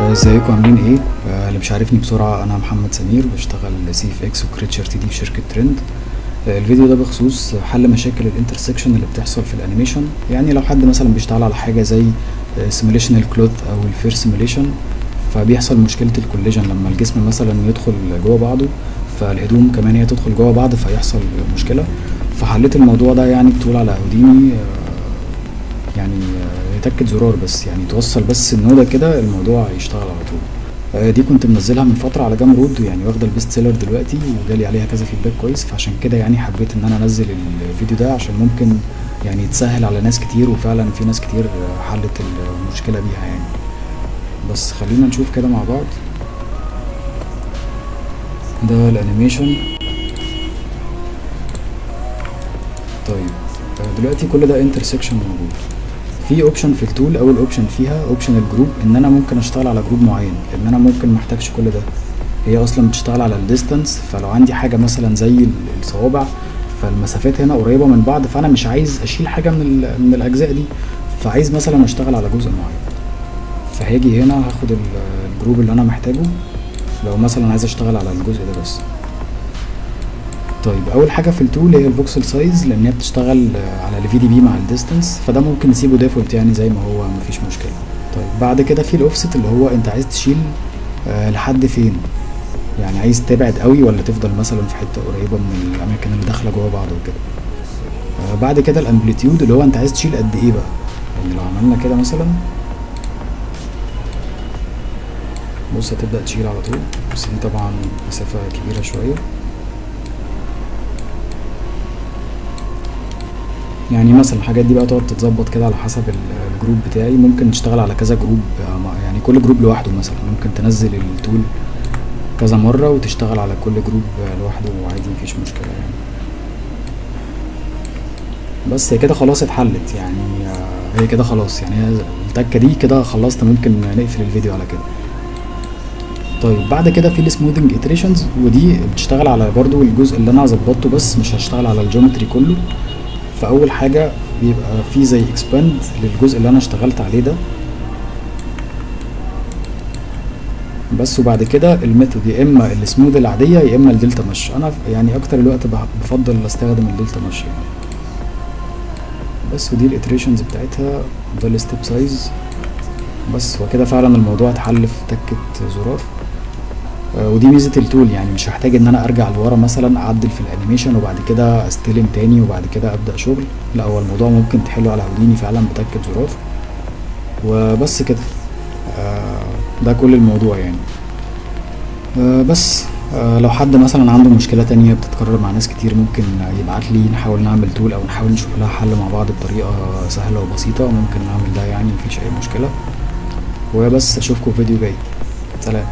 إزيكم؟ عاملين إيه؟ آه، اللي مش عارفني بسرعة أنا محمد سمير بشتغل CFX و creature TD في شركة ترند آه، الفيديو ده بخصوص حل مشاكل ال intersection اللي بتحصل في ال animation يعني لو حد مثلا بيشتغل على حاجة زي simulation ال cloth أو ال fur simulation فبيحصل مشكلة ال collision لما الجسم مثلا يدخل جوه بعضه فالهدوم كمان هي تدخل جوه بعض فيحصل مشكلة. فحليت الموضوع ده يعني بتقول على هوديني آه، يعني تكة زرار بس يعني توصل بس النودة كده الموضوع يشتغل على طول. آه، دي كنت منزلها من فترة على Gumroad يعني واخدة ال best seller دلوقتي وجالي عليها كذا feedback كويس فعشان كده يعني حبيت إن أنا أنزل الفيديو ده عشان ممكن يعني تسهل على ناس كتير وفعلا في ناس كتير حلت المشكلة بيها يعني. بس خلينا نشوف كده مع بعض. ده ال animation. طيب آه، دلوقتي كل ده intersection موجود. في option في ال tool أول option فيها option ال group إن أنا ممكن أشتغل على group معين ان أنا ممكن محتاجش كل ده. هي أصلا بتشتغل على ال distance فلو عندي حاجة مثلا زي ال- الصوابع فالمسافات هنا قريبة من بعض فأنا مش عايز أشيل حاجة من من الأجزاء دي فعايز مثلا أشتغل على جزء معين. فهاجي هنا هاخد ال- ال group اللي أنا محتاجه. لو مثلا عايز أشتغل على الجزء ده بس. طيب أول حاجة في ال tool هي ال voxel size لأن هي بتشتغل على ال VDB مع ال distance فده ممكن نسيبه default يعني زي ما هو مفيش مشكلة. طيب بعد كده في الاوفست اللي هو أنت عايز تشيل آه لحد فين؟ يعني عايز تبعد قوي ولا تفضل مثلا في حتة قريبة من الأماكن اللي داخلة جوه بعض وكده؟ آه بعد كده ال amplitude اللي هو أنت عايز تشيل قد إيه بقى؟ يعني لو عملنا كده مثلا بص هتبدأ تشيل على طول. بس دي طبعا مسافة كبيرة شوية. يعني مثلا الحاجات دي بقى تقعد تتظبط كده على حسب ال- ال group بتاعي. ممكن تشتغل على كذا group يعني كل group لوحده مثلا. ممكن تنزل ال tool كذا مرة وتشتغل على كل group لوحده وعادي مفيش مشكلة يعني. بس هي كده خلاص اتحلت يعني آه، هي كده خلاص يعني التكة دي كده خلصت. ممكن نقفل الفيديو على كده. طيب بعد كده في السموذنج اتريشنز ودي بتشتغل على برضو الجزء اللي أنا ظبطته بس مش هشتغل على ال geometry كله. فأول حاجة بيبقى في زي expand للجزء اللي أنا اشتغلت عليه ده. بس وبعد كده ال method يا إما السموذ العادية يا إما ال delta mush. أنا يعني أكتر الوقت بفضل أستخدم ال delta mush. يعني بس ودي ال iterations بتاعتها ده ال step size. بس وكده فعلا الموضوع اتحل في تكة زرار. ودي ميزة ال tool يعني مش هحتاج إن أنا أرجع لورا مثلا أعدل في ال animation وبعد كده أستلم تاني وبعد كده أبدأ شغل. لا هو الموضوع ممكن تحله على هوديني فعلا بتكه زرار. وبس كده. آه، ده كل الموضوع يعني. آه، بس آه، لو حد مثلا عنده مشكلة تانية بتتكرر مع ناس كتير ممكن يبعت لي نحاول نعمل تول أو نحاول نشوف لها حل مع بعض بطريقة سهلة وبسيطة ممكن نعمل ده يعني مفيش أي مشكلة. وبس أشوفكم في فيديو جاي. سلام.